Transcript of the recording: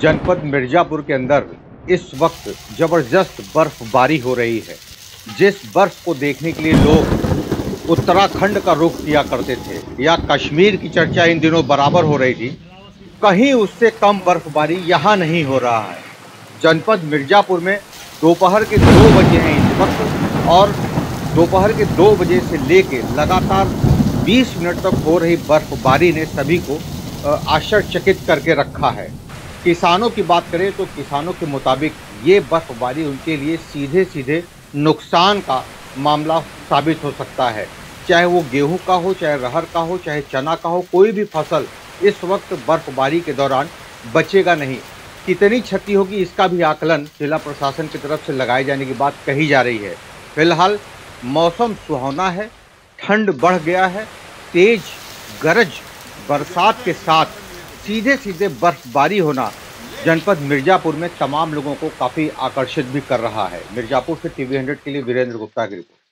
जनपद मिर्जापुर के अंदर इस वक्त ज़बरदस्त बर्फबारी हो रही है। जिस बर्फ़ को देखने के लिए लोग उत्तराखंड का रुख किया करते थे या कश्मीर की चर्चा इन दिनों बराबर हो रही थी, कहीं उससे कम बर्फबारी यहाँ नहीं हो रहा है। जनपद मिर्जापुर में दोपहर के दो बजे हैं इस वक्त और दोपहर के दो बजे से लेके लगातार 20 मिनट तक हो रही बर्फबारी ने सभी को आश्चर्यचकित करके रखा है। किसानों की बात करें तो किसानों के मुताबिक ये बर्फबारी उनके लिए सीधे सीधे नुकसान का मामला साबित हो सकता है। चाहे वो गेहूँ का हो, चाहे रहर का हो, चाहे चना का हो, कोई भी फ़सल इस वक्त बर्फबारी के दौरान बचेगा नहीं। कितनी क्षति होगी इसका भी आकलन जिला प्रशासन की तरफ़ से लगाए जाने की बात कही जा रही है। फ़िलहाल मौसम सुहावना है, ठंड बढ़ गया है, तेज गरज बरसात के साथ सीधे सीधे बर्फबारी होना जनपद मिर्जापुर में तमाम लोगों को काफ़ी आकर्षित भी कर रहा है। मिर्जापुर से टीवी हंड्रेड के लिए वीरेंद्र गुप्ता की रिपोर्ट।